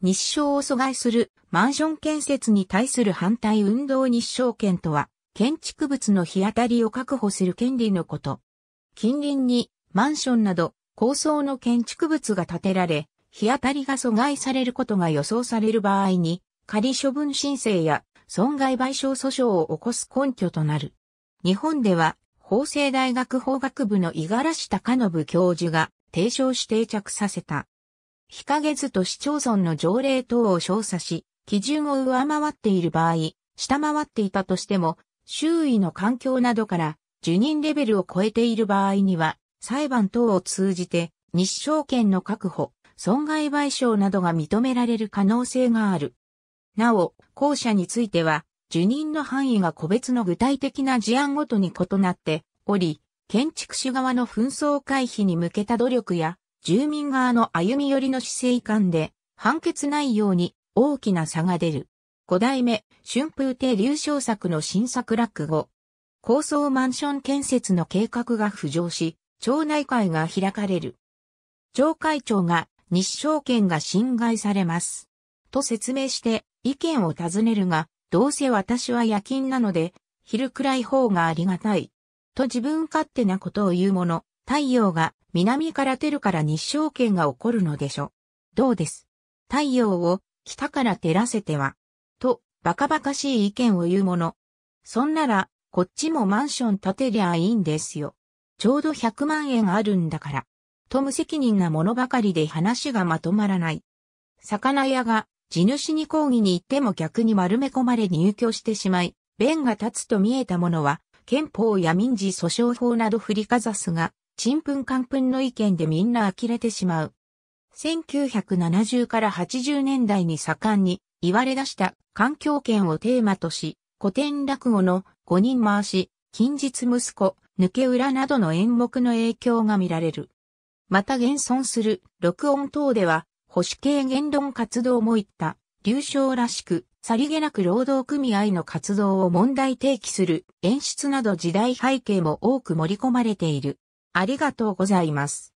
日照を阻害するマンション建設に対する反対運動日照権とは、建築物の日当たりを確保する権利のこと。近隣にマンションなど高層の建築物が建てられ、日当たりが阻害されることが予想される場合に、仮処分申請や損害賠償訴訟を起こす根拠となる。日本では、法政大学法学部の五十嵐隆信教授が提唱し定着させた。非課月と市町村の条例等を調査し、基準を上回っている場合、下回っていたとしても、周囲の環境などから受任レベルを超えている場合には、裁判等を通じて日照権の確保、損害賠償などが認められる可能性がある。なお、後者については、受任の範囲が個別の具体的な事案ごとに異なっており、建築士側の紛争回避に向けた努力や住民側の歩み寄りの姿勢感で、判決内容に大きな差が出る。五代目、春風亭流昇作の新作落語。高層マンション建設の計画が浮上し、町内会が開かれる。町会長が日照権が侵害されます。と説明して意見を尋ねるが、どうせ私は夜勤なので、昼くらい方がありがたい。と自分勝手なことを言うもの、太陽が南から照るから日照圏が起こるのでしょ。どうです？太陽を北から照らせては？と、バカバカしい意見を言うもの。そんなら、こっちもマンション建てりゃいいんですよ。ちょうど100万円あるんだから。と無責任なものばかりで話がまとまらない。魚屋が地主に抗議に行っても逆に丸め込まれ入居してしまい、弁が立つと見えたものは、憲法や民事訴訟法など振りかざすが、ちんぷんかんぷんの意見でみんな呆れてしまう。1970から80年代に盛んに言われ出した環境権をテーマとし、古典落語の五人回し、近日息子、抜け裏などの演目の影響が見られる。また現存する録音等では、保守系言論活動もいった、流暢らしく、さりげなく労働組合の活動を問題提起する演出など時代背景も多く盛り込まれている。ありがとうございます。